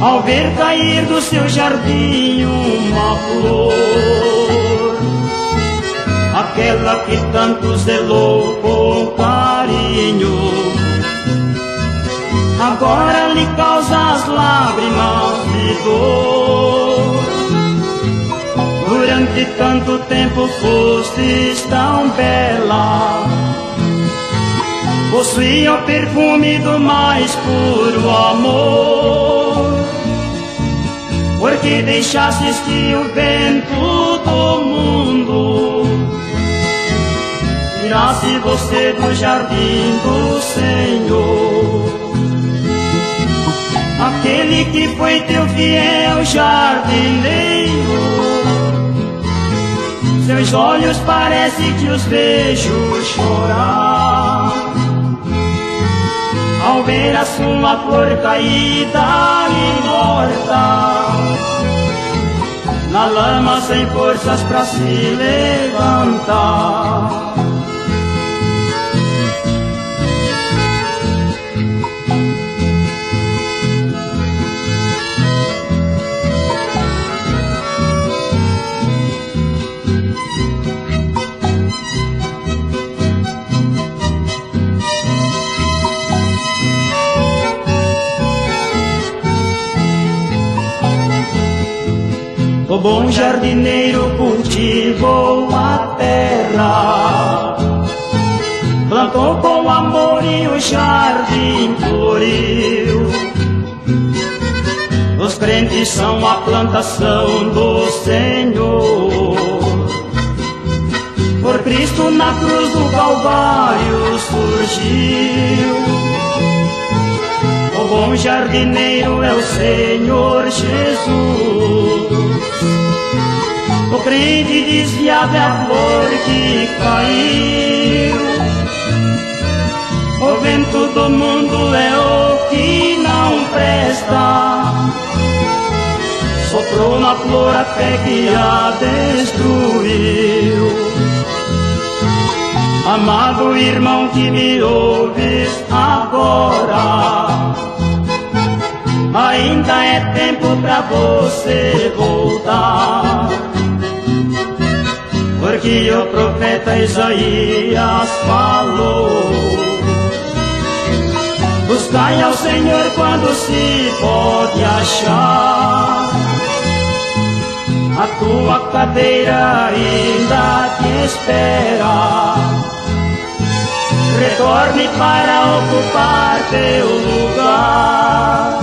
ao ver cair do seu jardim uma flor, aquela que tanto zelou com carinho, agora lhe causa as lágrimas de dor. Durante tanto tempo foste tão bela, possuía o perfume do mais puro amor. Porque deixastes que o vento do mundo tirasse você do jardim do Senhor. Aquele que foi teu fiel jardineiro Seus olhos parece que os vejo chorar Ao ver a sua flor caída e morta Na lama sem forças para se levantar O bom jardineiro cultivou a terra, plantou com amor e o jardim floriu. Os crentes são a plantação do Senhor. Por Cristo na cruz do Calvário surgiu bom jardineiro é o Senhor Jesus. O crente desviado é a flor que caiu. O vento do mundo é o que não presta. Soprou na flor até que a destruiu. Amado irmão que me ouves agora ainda é tempo pra você voltar. Porque o profeta Isaías falou: Buscai ao Senhor quando se pode achar. A tua cadeira ainda te espera. Retorne para ocupar teu lugar.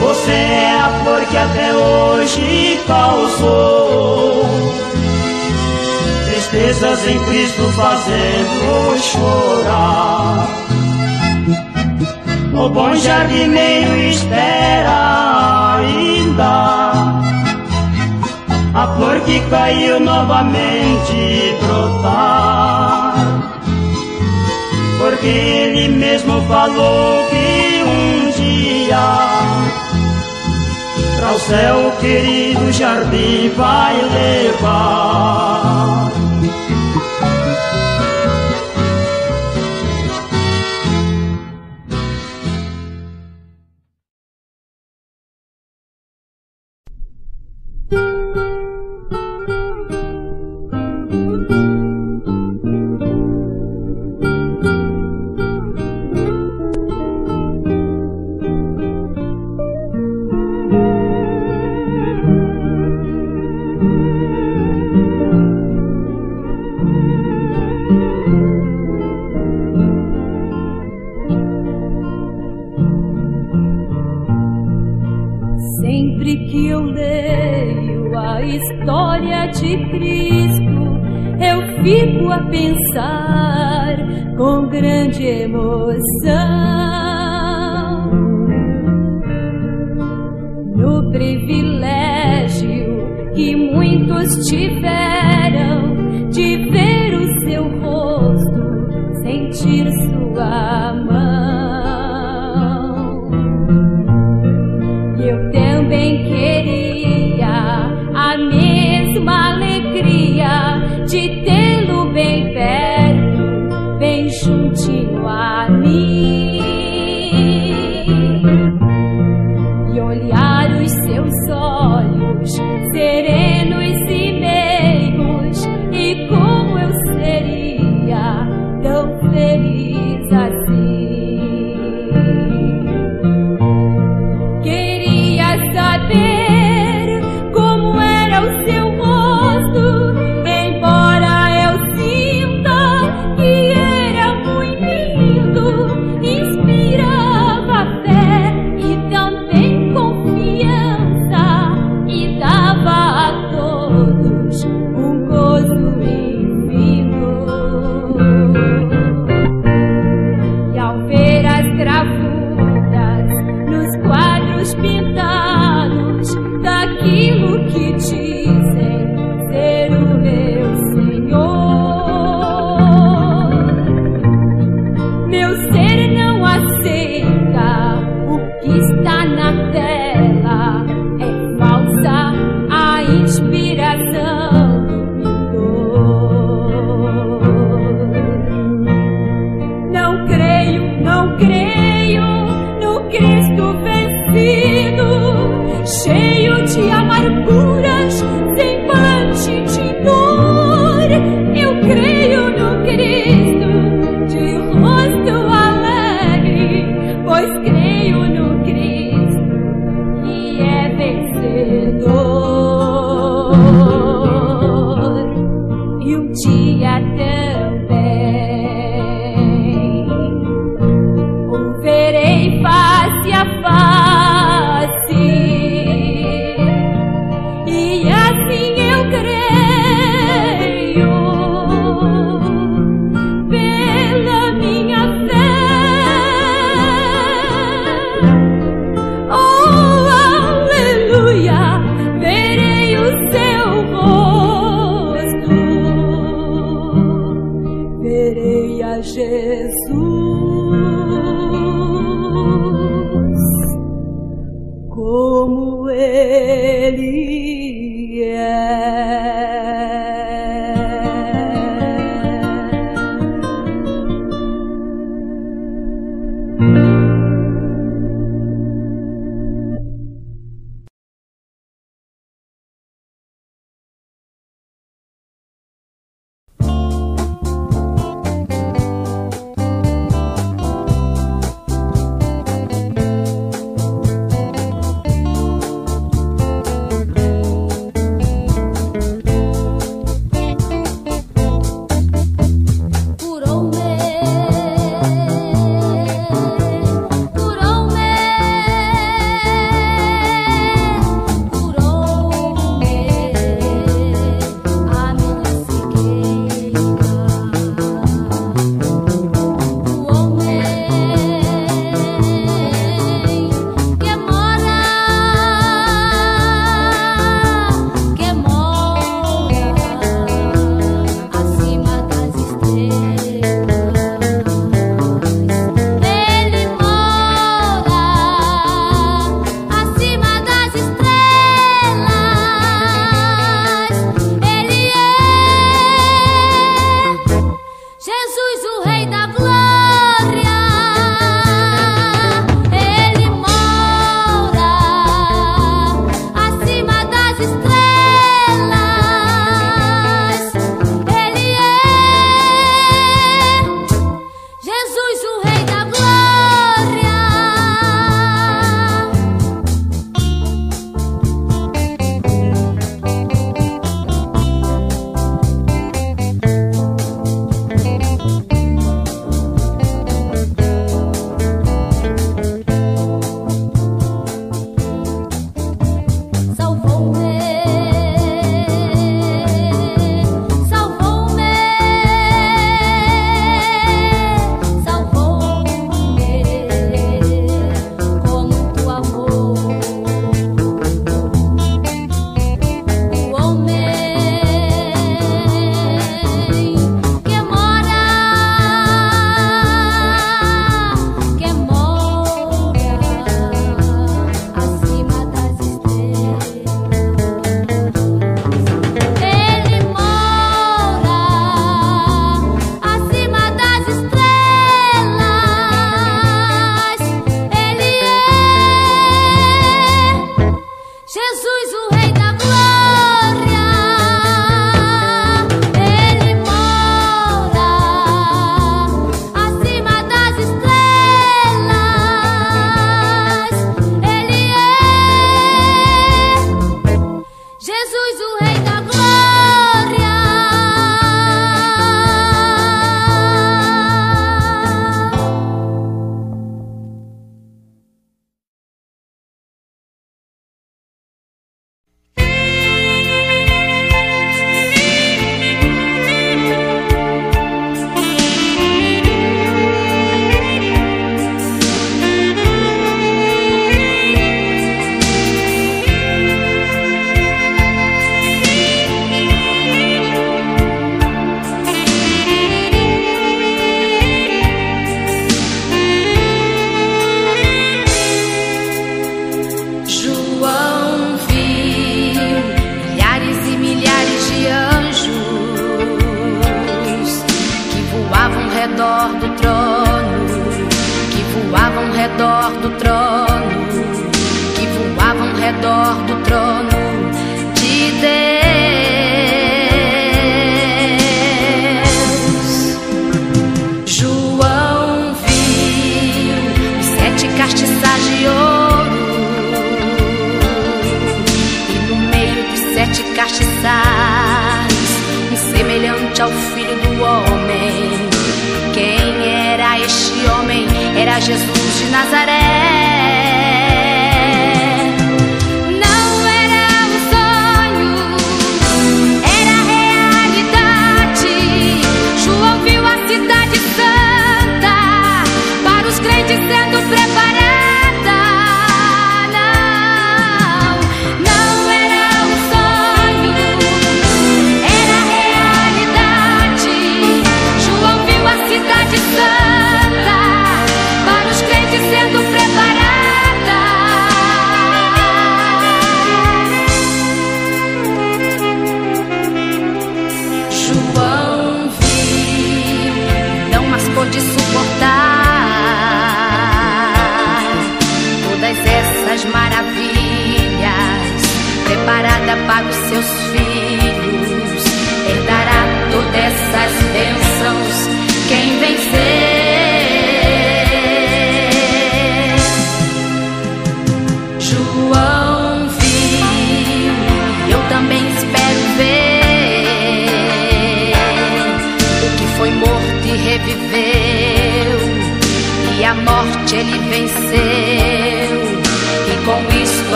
Você é a flor que até hoje causou. Tristezas em Cristo fazendo chorar. O bom jardineiro espera ainda. A flor que caiu novamente brotar ele mesmo falou que um dia ao céu querido jardim vai levar.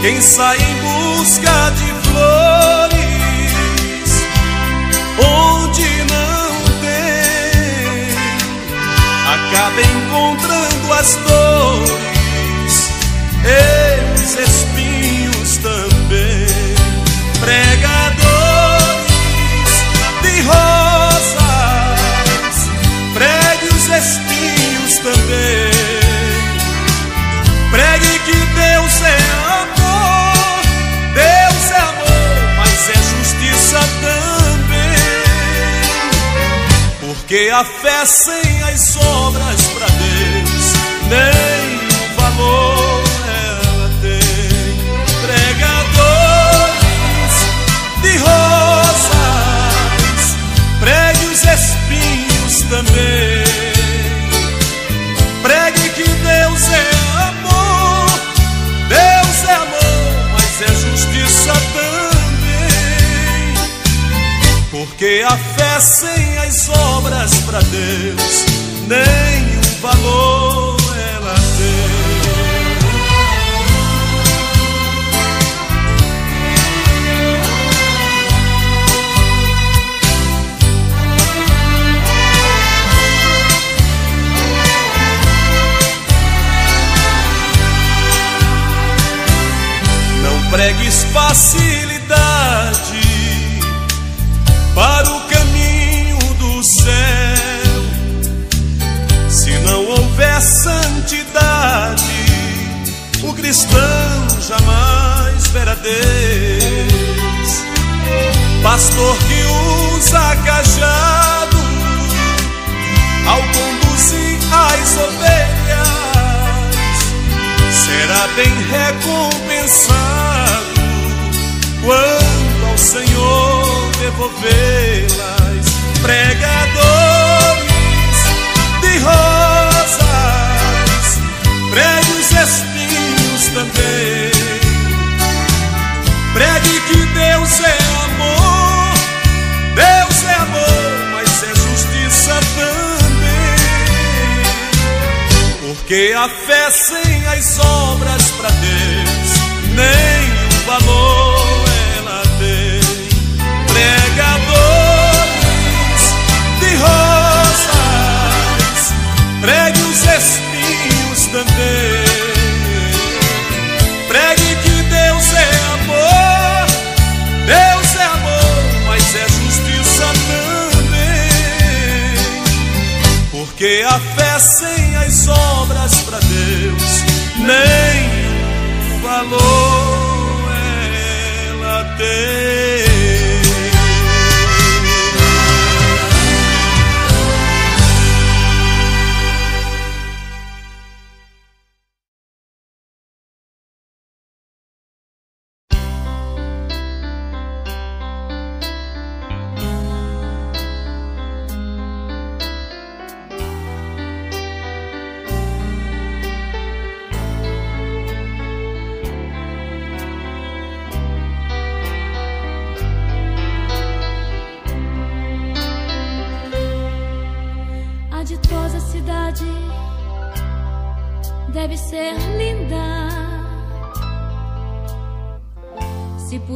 Quem sai em busca de flores, onde não tem, acaba encontrando as dores. E os a fé sem as obras pra Deus nem o valor ela tem. Pregadores de rosas, pregue os espinhos também. Sem as obras pra Deus nem valor ela tem. Não pregues facilidade cristão jamais verá Deus. Pastor que usa cajado ao conduzir as ovelhas será bem recompensado quando ao Senhor devolvê-las. Pregadores de rosas, que Deus é amor, Deus é amor, mas é justiça também. Porque a fé sem as obras pra Deus nem o valor ela tem. Pregadores de rosas, pregue os espinhos também. A fé sem as obras pra Deus nem o valor ela tem.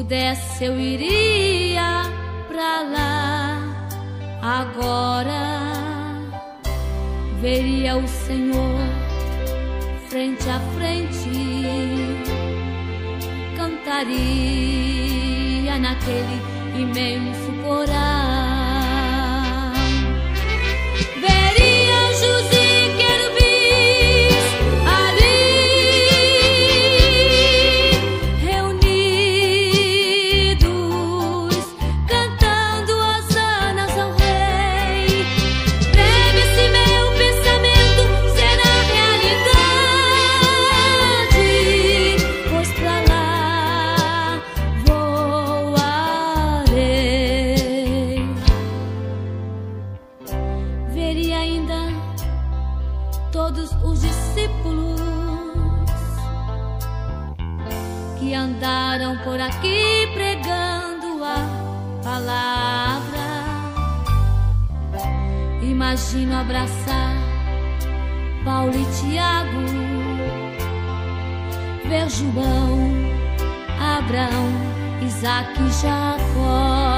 Pudesse, eu iria pra lá agora. Veria o Senhor frente a frente, cantaria naquele imenso coral. Imagino abraçar Paulo e Tiago, ver João, Abraão, Isaac e Jacó.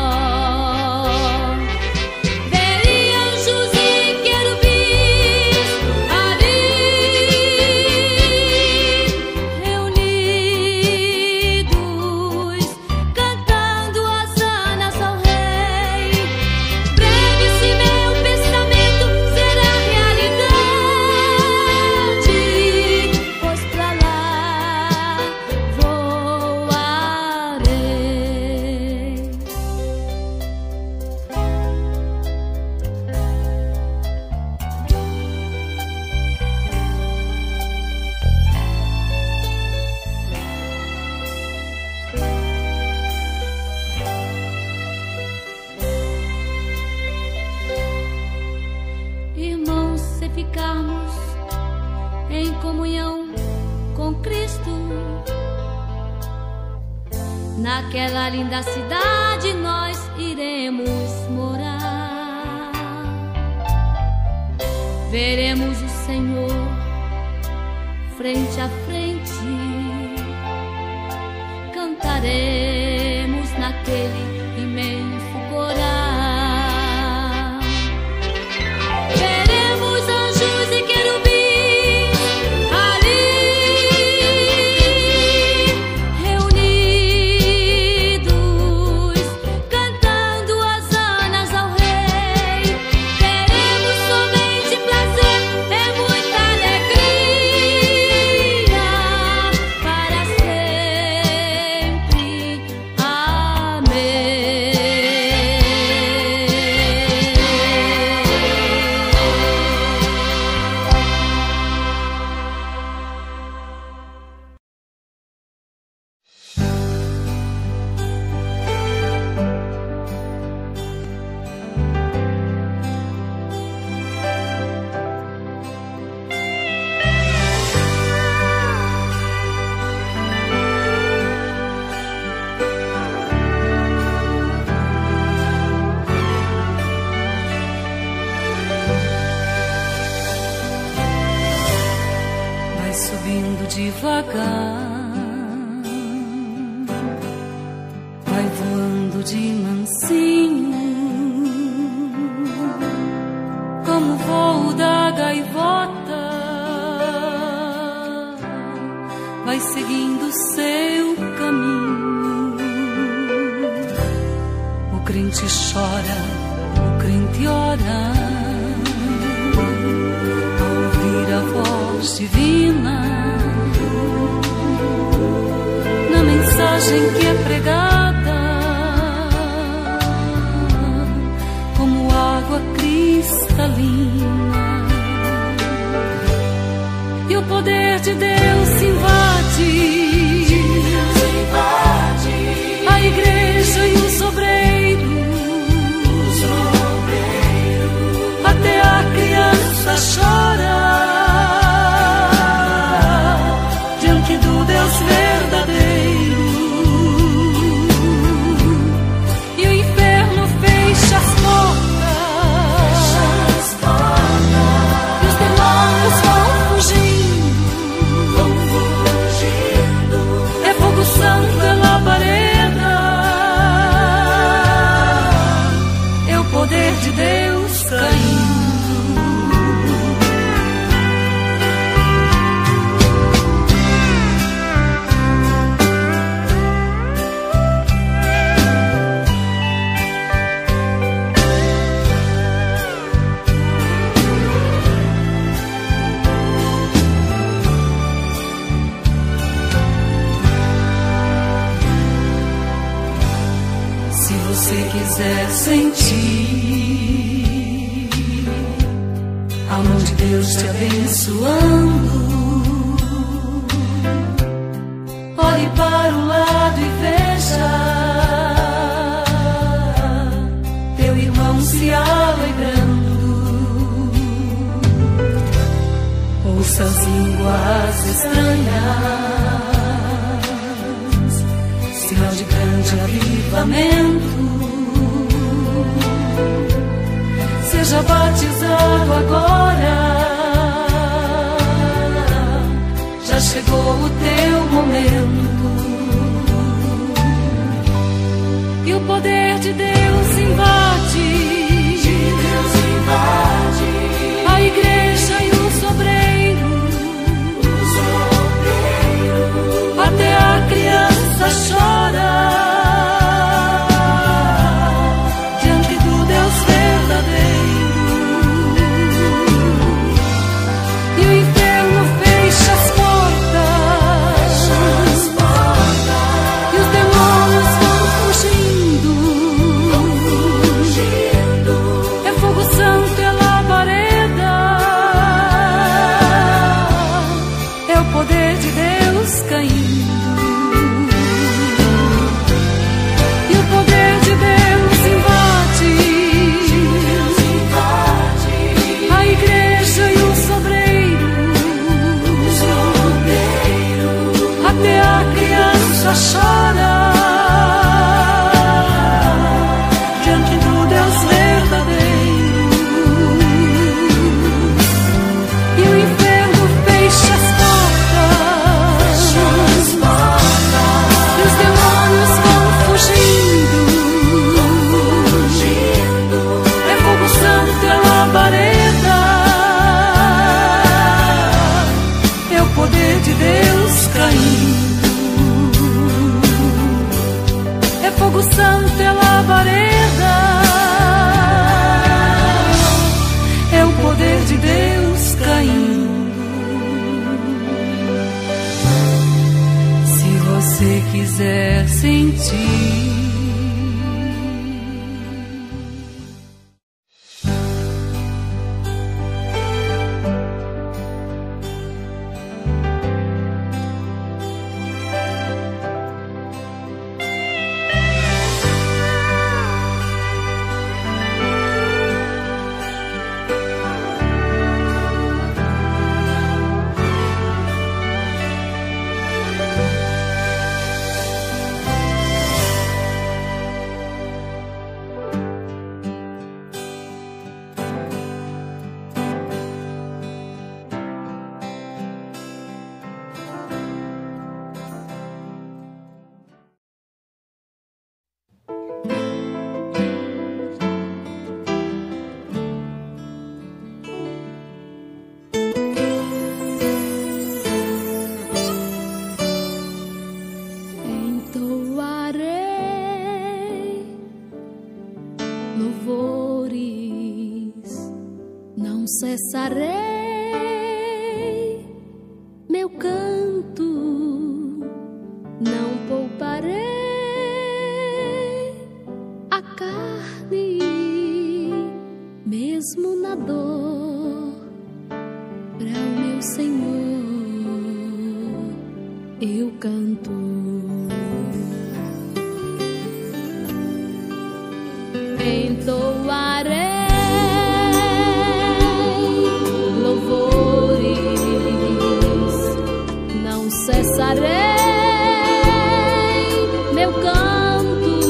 eu canto,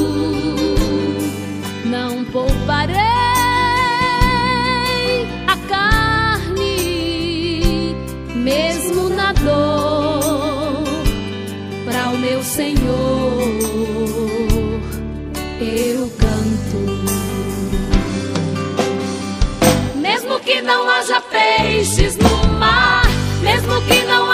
não pouparei a carne, mesmo na dor, para o meu Senhor eu canto, mesmo que não haja peixes no mar, mesmo que não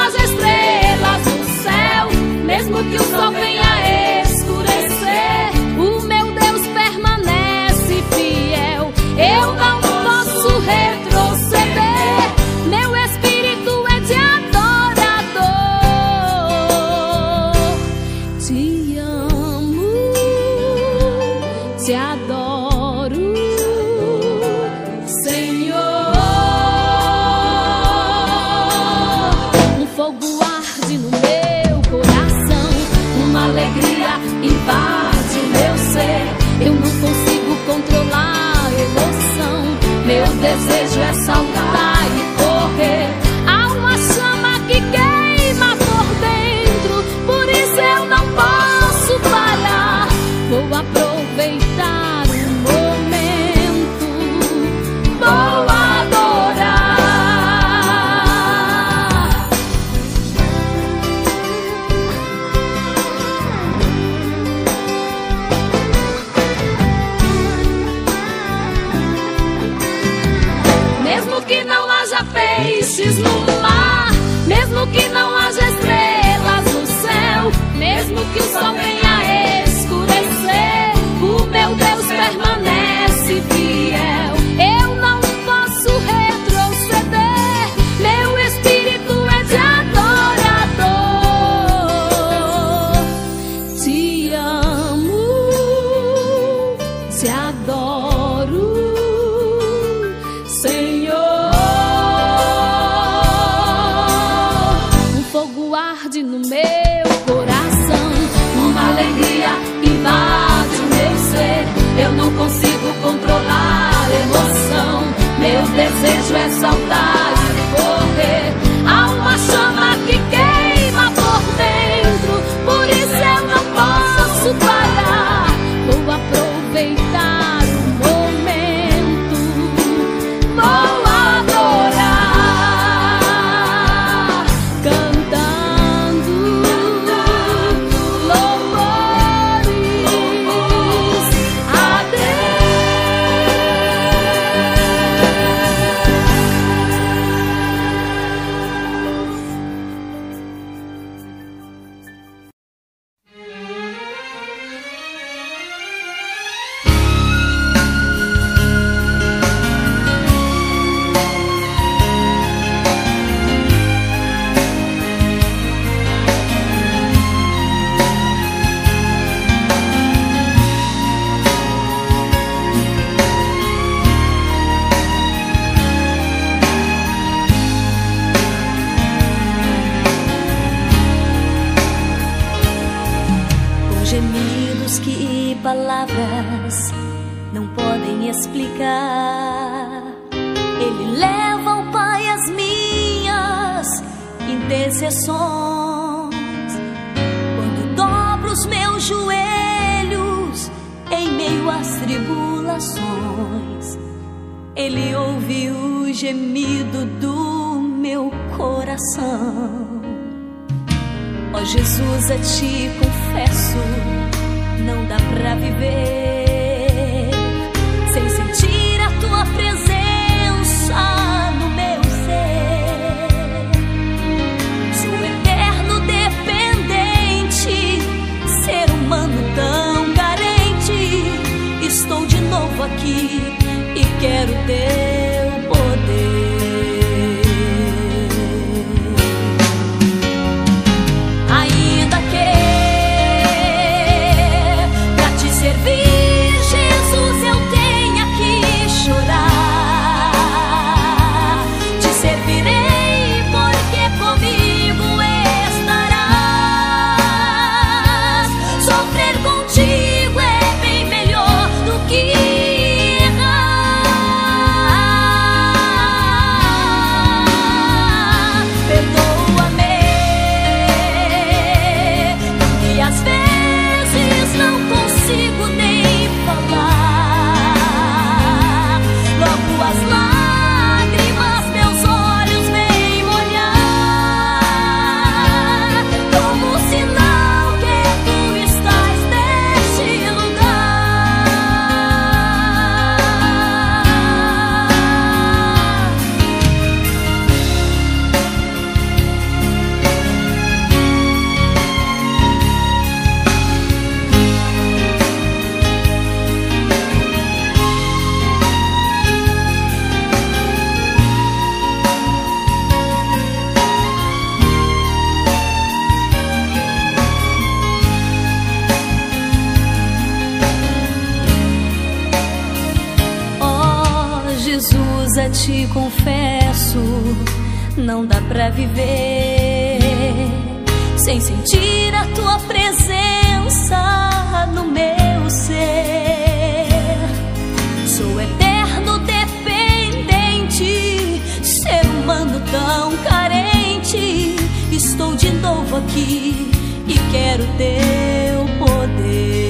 palavras não podem explicar. Ele leva ao Pai as minhas intercessões. Quando dobro os meus joelhos em meio às tribulações, Ele ouve o gemido do meu coração. Ó oh, Jesus, a ti confesso não dá pra viver sem sentir a tua presença. Pra viver sem sentir a tua presença no meu ser. Sou eterno dependente, ser humano tão carente. Estou de novo aqui e quero teu poder.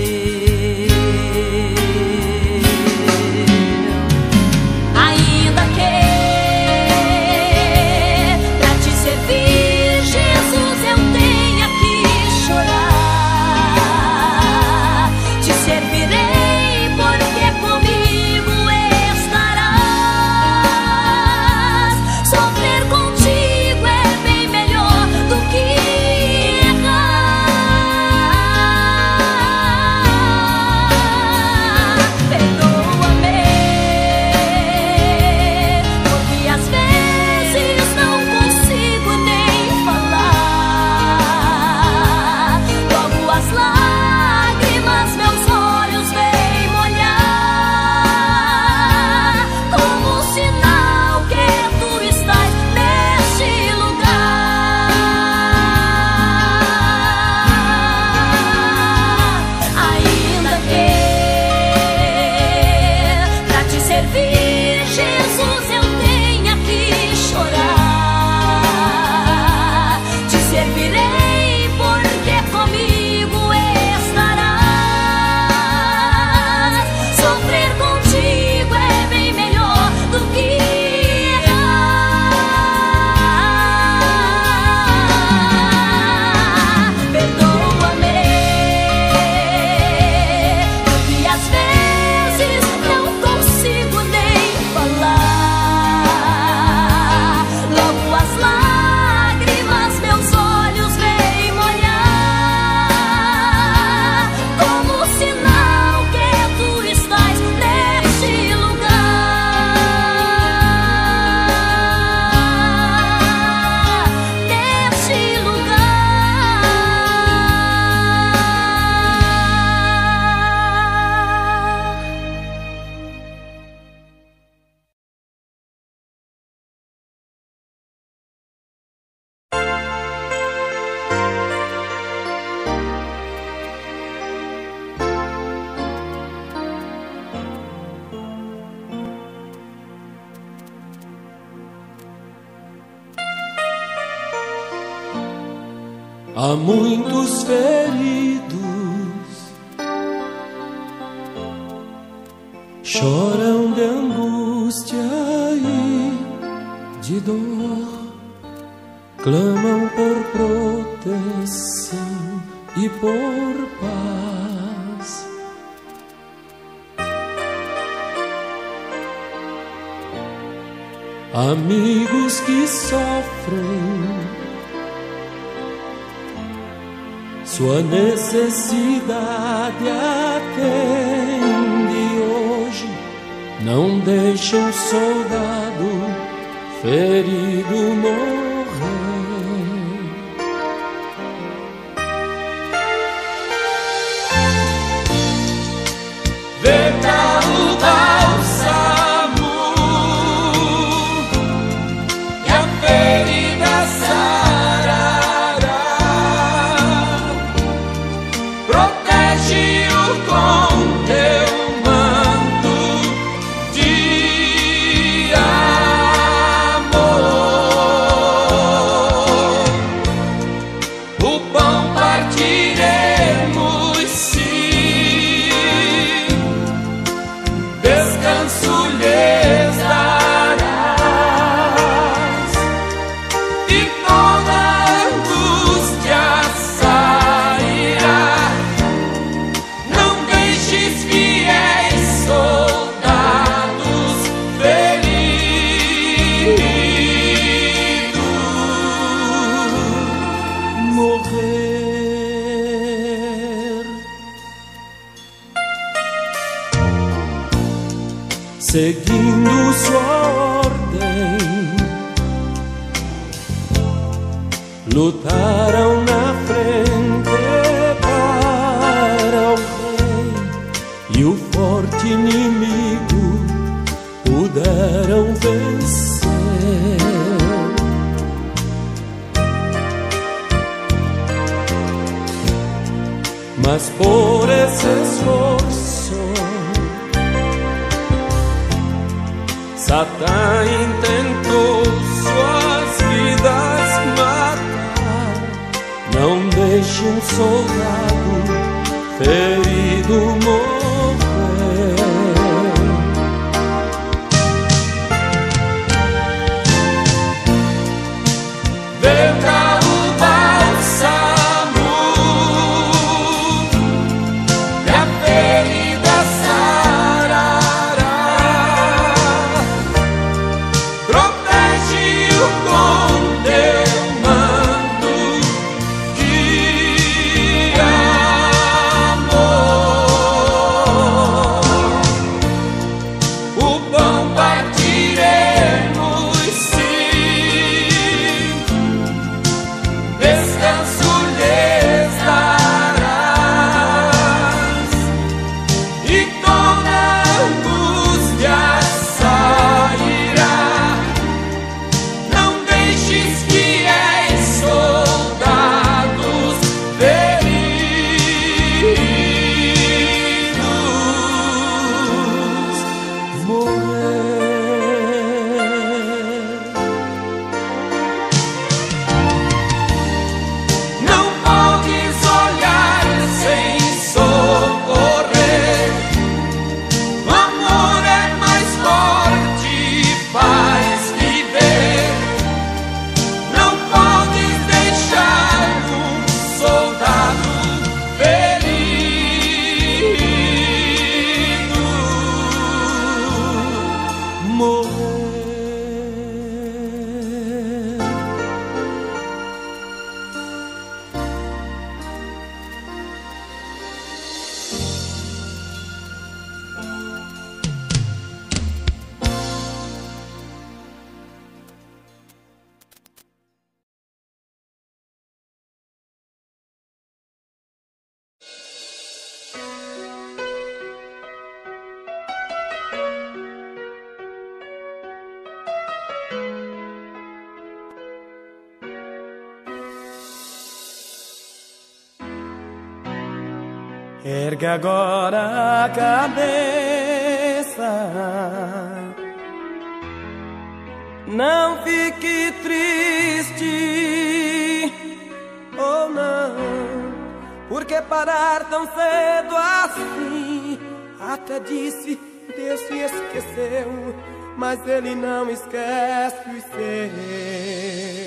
Ergue agora a cabeça. Não fique triste, oh não, porque parar tão cedo assim? Até disse, Deus se esqueceu, mas Ele não esquece os seus.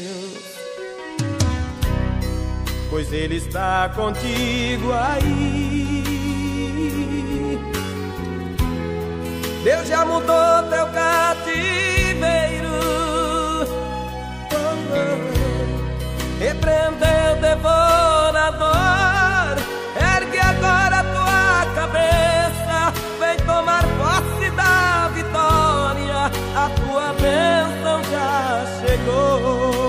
Pois Ele está contigo aí. Deus já mudou teu cativeiro. Oh, oh. Repreendeu devorador. Ergue agora tua cabeça. Vem tomar posse da vitória. A tua bênção já chegou.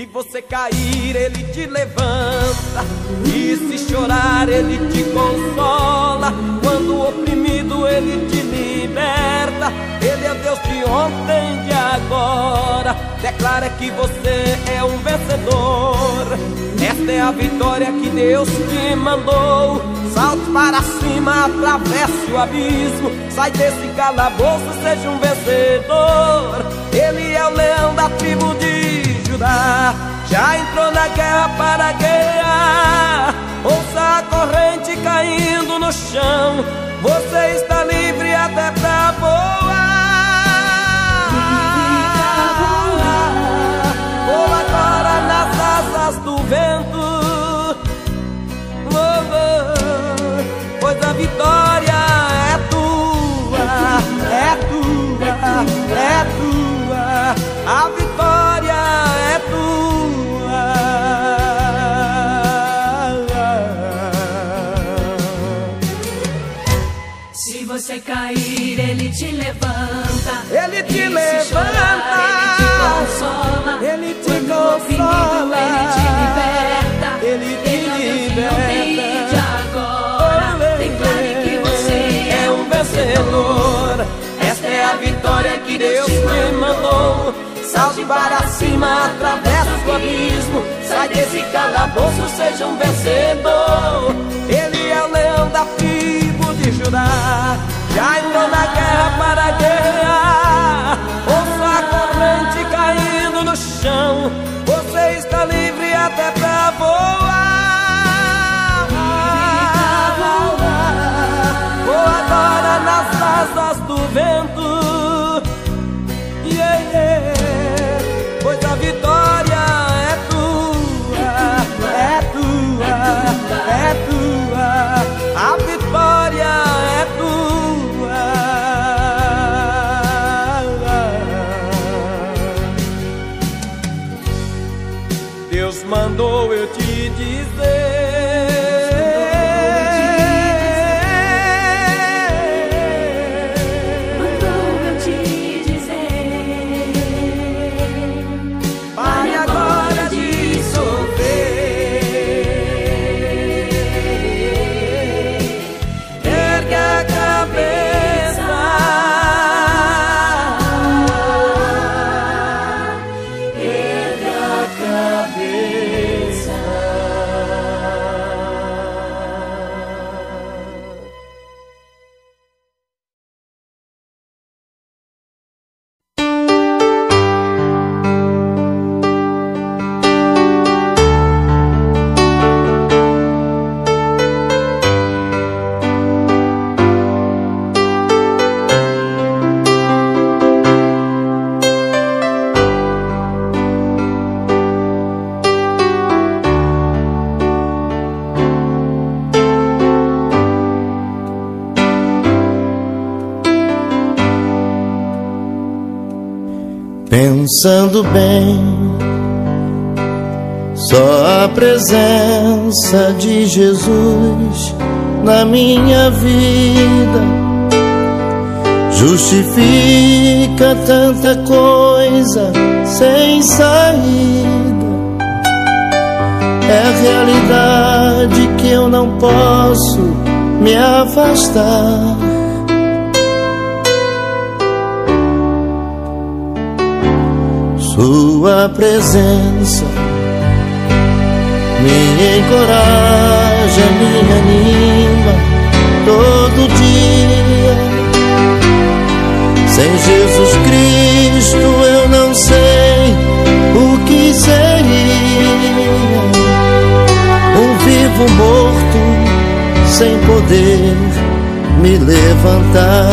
Se você cair, ele te levanta. E se chorar, ele te consola. Quando oprimido, ele te liberta. Ele é Deus de ontem, de agora. Declara que você é um vencedor. Esta é a vitória que Deus te mandou. Salte para cima, atravesse o abismo. Sai desse calabouço, seja um vencedor. Ele é o leão da tribo de Já entrou na guerra para guerrear. Ouça a corrente caindo no chão. Você está livre até pra voar. Voa agora nas asas do vento. Pois a vitória é tua, é tua, é tua. A vitória ele te levanta. Ele te E se levanta. chorar, ele te consola. Ele te consola. ele te liberta. Ele te Ele de liberta. agora. Declare que você é um vencedor. Esta é a vitória que Deus te mandou. Salte para cima, atravessa o abismo. Sai desse calabouço, seja um vencedor. Ele é o leão da tribo de Judá, já entrou na guerra para guerrear. Ouça a corrente caindo no chão, você está livre até pra voar. Pensando bem, só a presença de Jesus na minha vida justifica tanta coisa sem saída. É a realidade que eu não posso me afastar. Sua presença me encoraja, me anima todo dia. Sem Jesus Cristo eu não sei o que seria. Um vivo morto sem poder me levantar.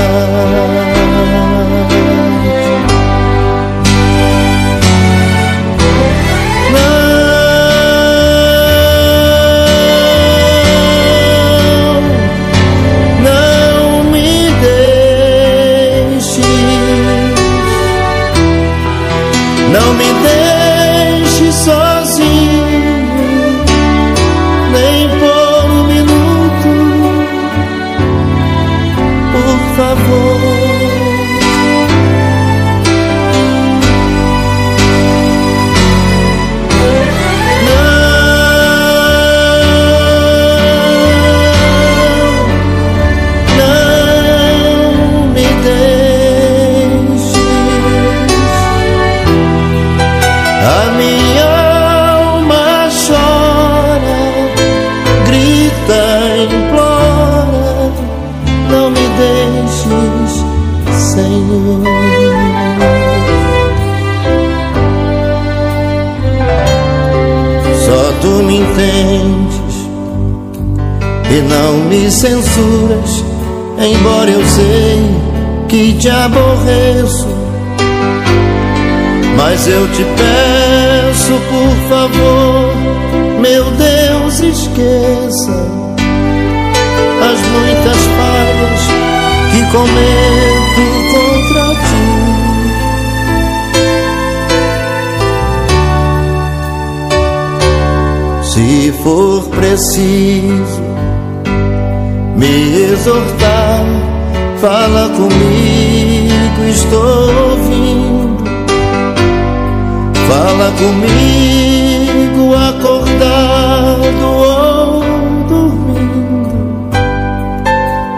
Me censuras, embora eu sei que te aborreço. Mas eu te peço, por favor, meu Deus, esqueça as muitas falhas que cometo contra ti. Se for preciso me exortar, fala comigo, estou ouvindo. Fala comigo, acordado ou dormindo,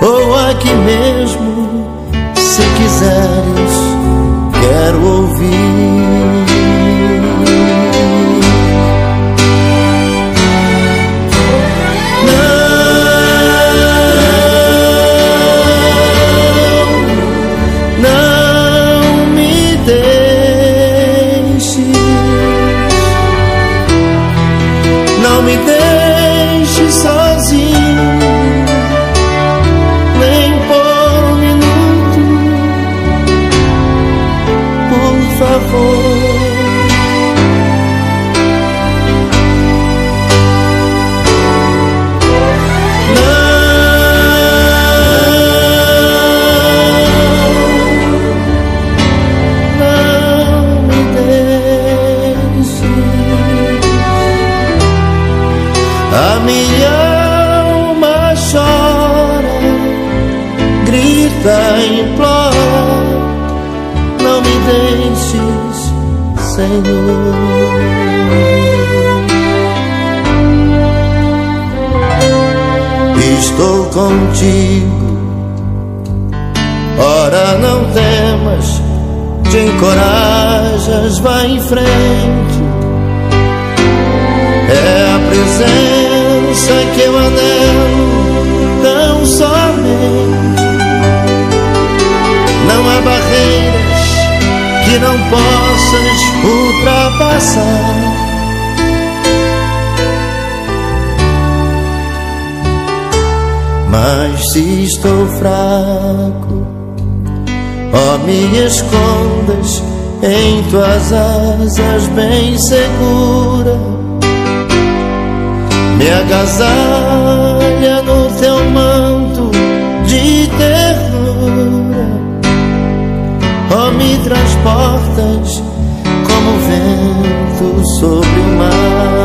ou aqui mesmo, se quiseres, quero ouvir. Estou contigo, ora não temas, te encorajas, vai em frente. É a presença que eu anelo tão somente. Não há barreiras que não possas ultrapassar. Mas se estou fraco, ó, me escondas em tuas asas bem segura. Me agasalha no teu manto de ternura, ó, me transportas como vento sobre o mar.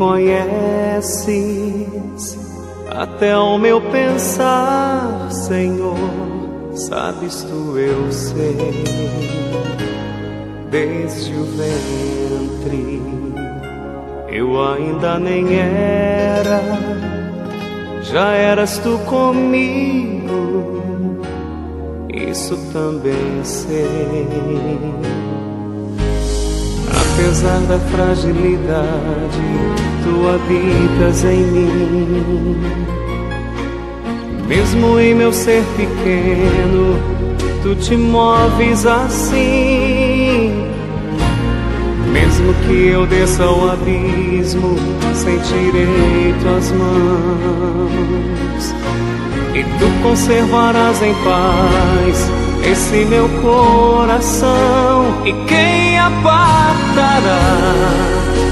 Conheces. Até o meu pensar, Senhor, sabes tu eu sei, desde o ventre eu ainda nem era, já eras tu comigo, isso também sei. Apesar da fragilidade, tu habitas em mim. Mesmo em meu ser pequeno, tu te moves assim. Mesmo que eu desça ao abismo, sentirei tuas mãos. E tu conservarás em paz esse meu coração. E quem apartará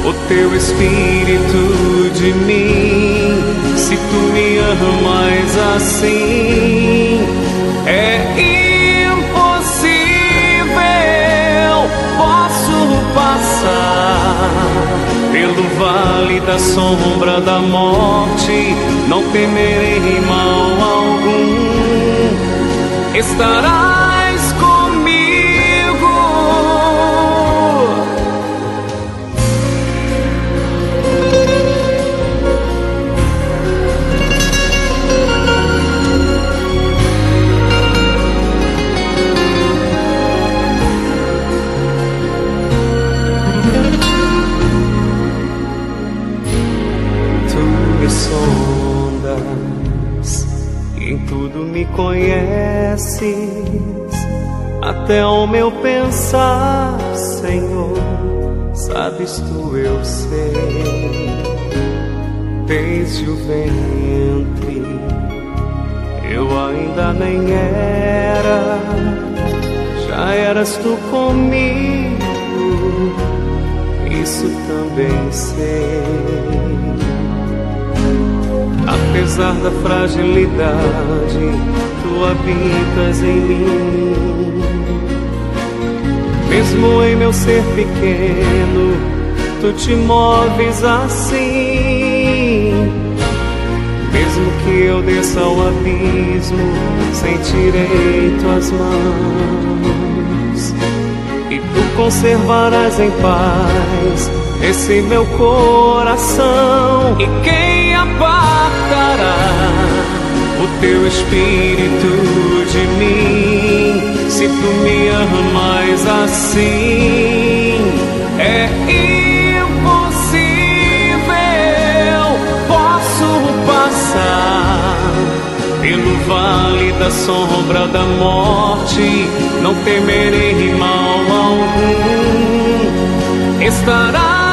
o teu espírito de mim? Se tu me amas assim, é impossível. Posso passar pelo vale da sombra da morte, não temerei mal algum. Estará me conheces até o meu pensar, Senhor, sabes tu eu sei, desde o ventre eu ainda nem era, já eras tu comigo, isso também sei Apesar da fragilidade, tu habitas em mim. Mesmo em meu ser pequeno, tu te moves assim. Mesmo que eu desça ao abismo, sentirei tuas mãos. E tu conservarás em paz esse meu coração. E quem o teu espírito de mim? Se tu me amas assim, é impossível. Posso passar pelo vale da sombra da morte, não temerei mal algum. Estará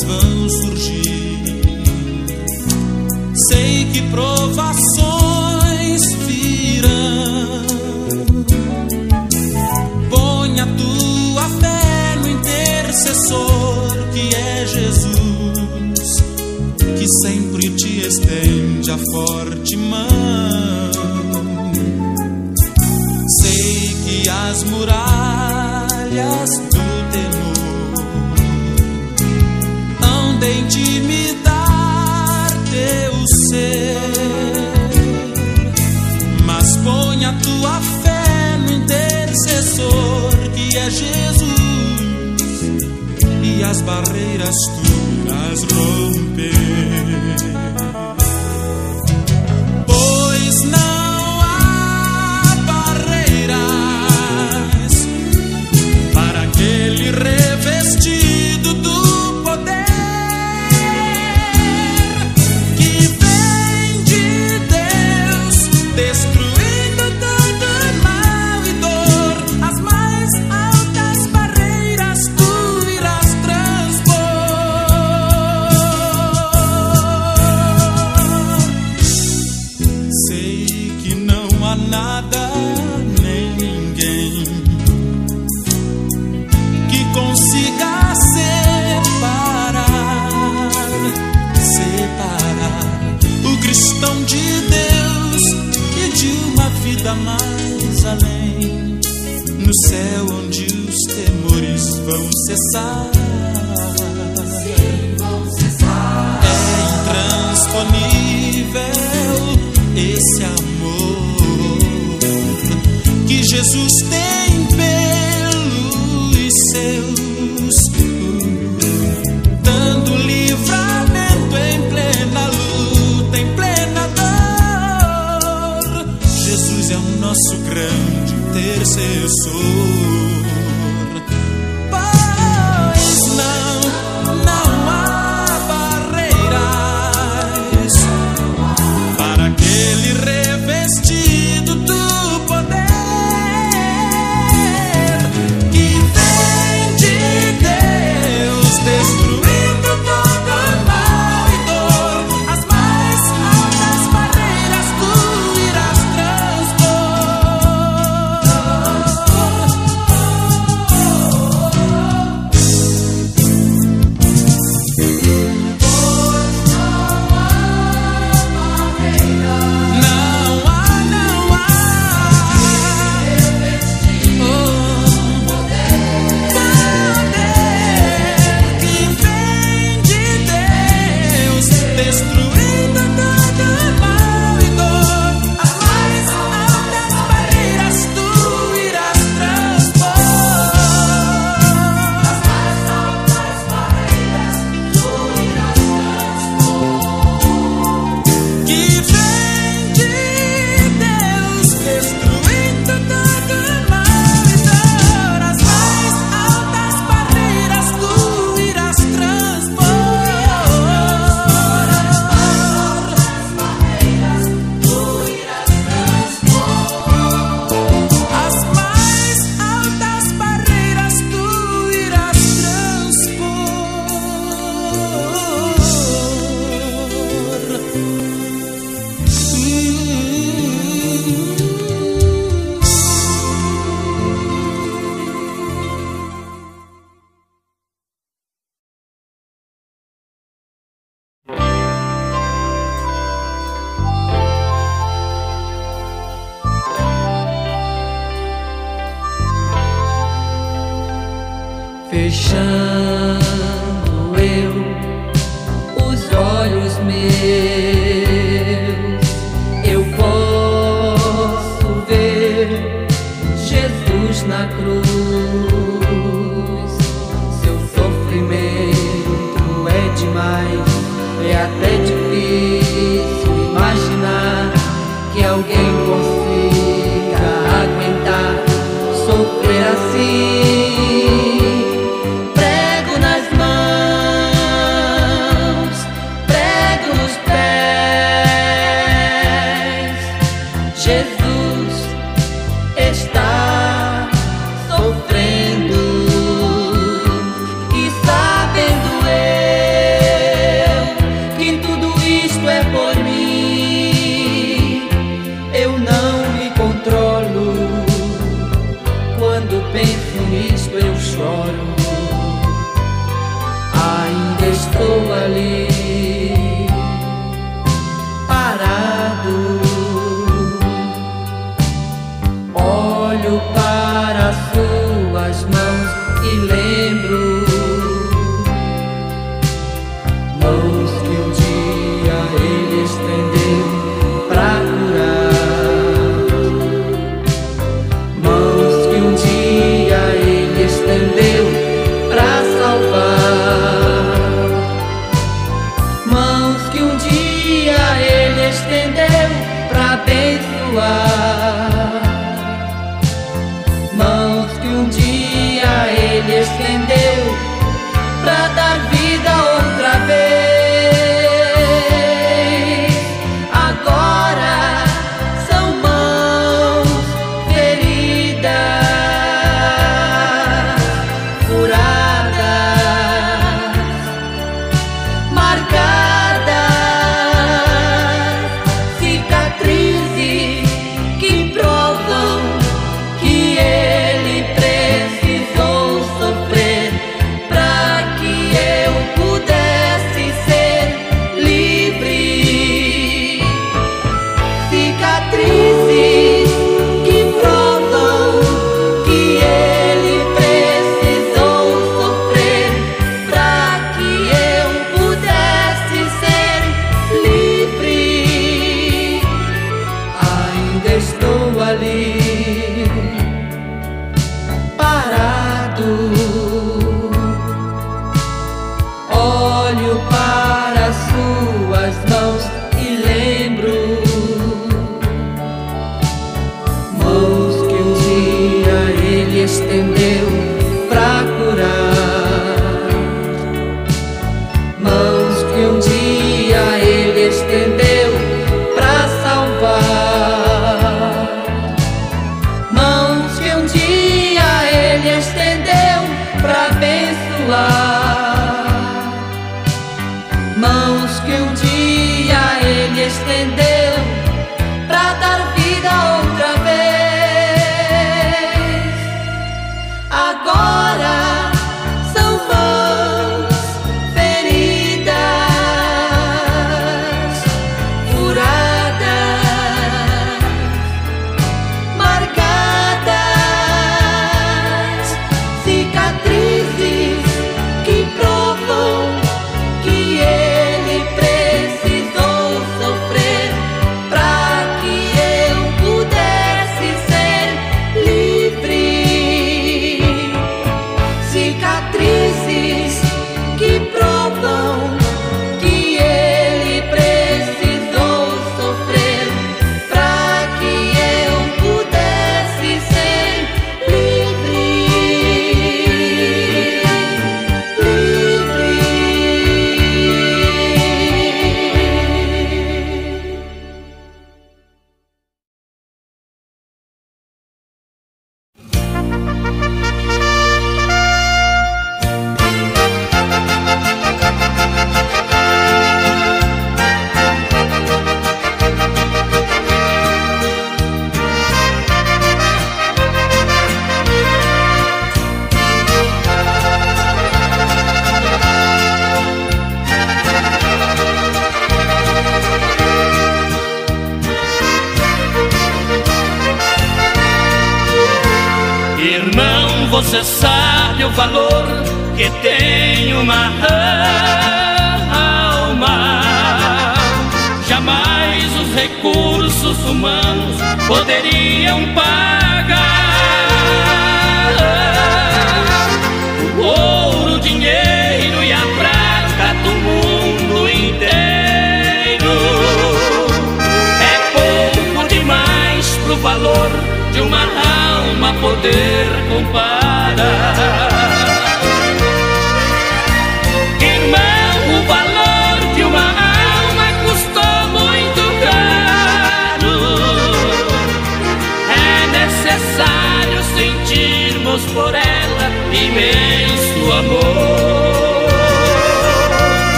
vão surgir. Sei que provações virão. Põe a tua fé no intercessor que é Jesus, que sempre te estende a forte mão. Sei que as muralhas que é Jesus e as barreiras tu romper.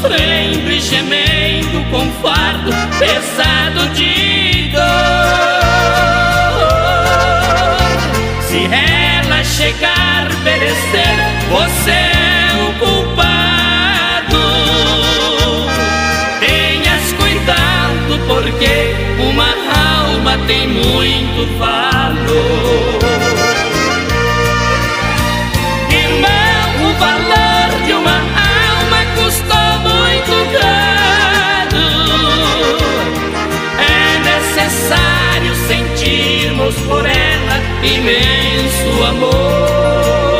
Sofrendo e gemendo com fardo pesado de dor. Se ela chegar perecer, você é o culpado. Tenhas cuidado, porque uma alma tem muito valor. Sentirmos por ela imenso amor.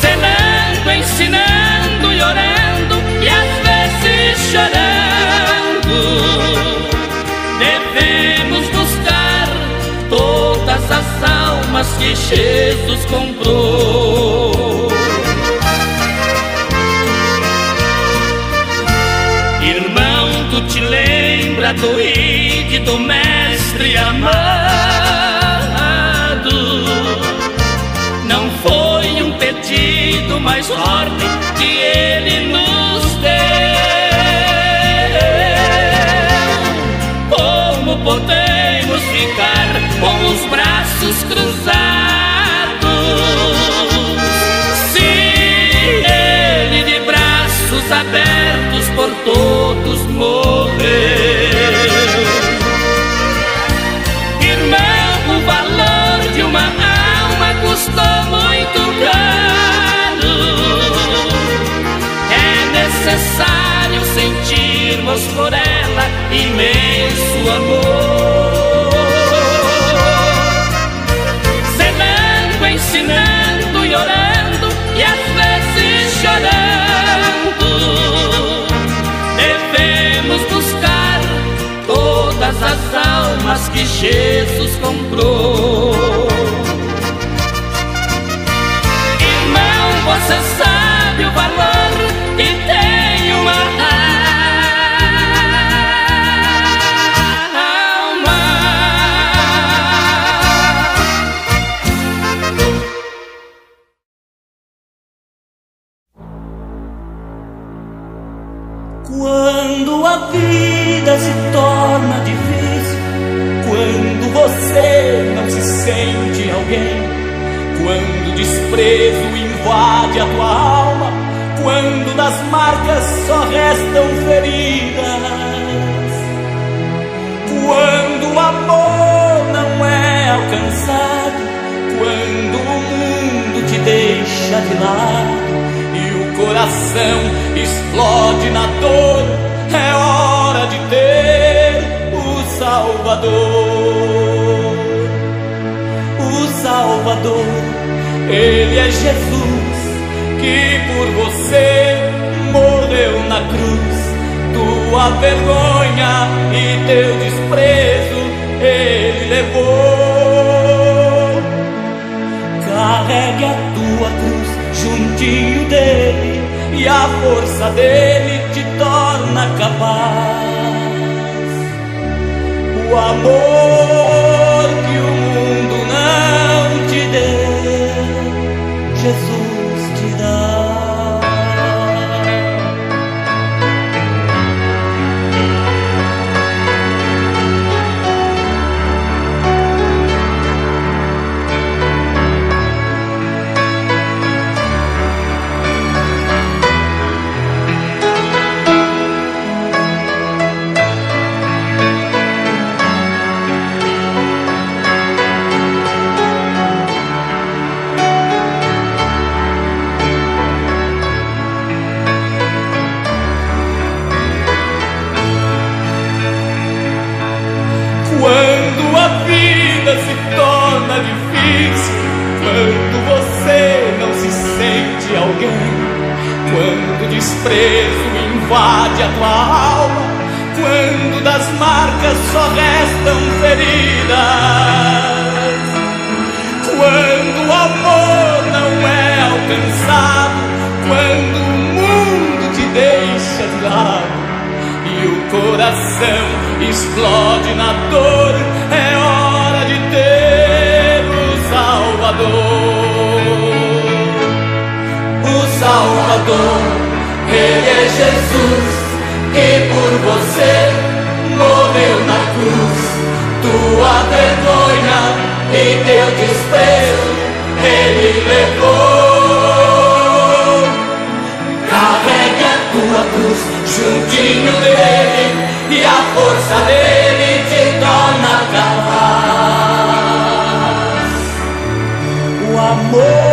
Zelando, ensinando orando, e às vezes chorando. Devemos buscar todas as almas que Jesus comprou. Lembra do mestre amado? Não foi um pedido, mas ordem que necessário sentirmos por ela imenso amor. Zelando, ensinando e orando, e às vezes chorando. Devemos buscar todas as almas que Jesus comprou. Irmão, você sabe o valor Salvador. O Salvador, Ele é Jesus que por você morreu na cruz. Tua vergonha e teu desprezo Ele levou. Carregue a tua cruz juntinho dele e a força dele te torna capaz. O amor desprezo invade a tua alma, quando das marcas só restam feridas, quando o amor não é alcançado, quando o mundo te deixa de lado e o coração explode na dor, é hora de ter o Salvador. O Salvador, ele é Jesus que por você morreu na cruz. Tua vergonha e teu desprezo Ele levou. Carrega a tua cruz juntinho dele e a força dele te torna capaz. O amor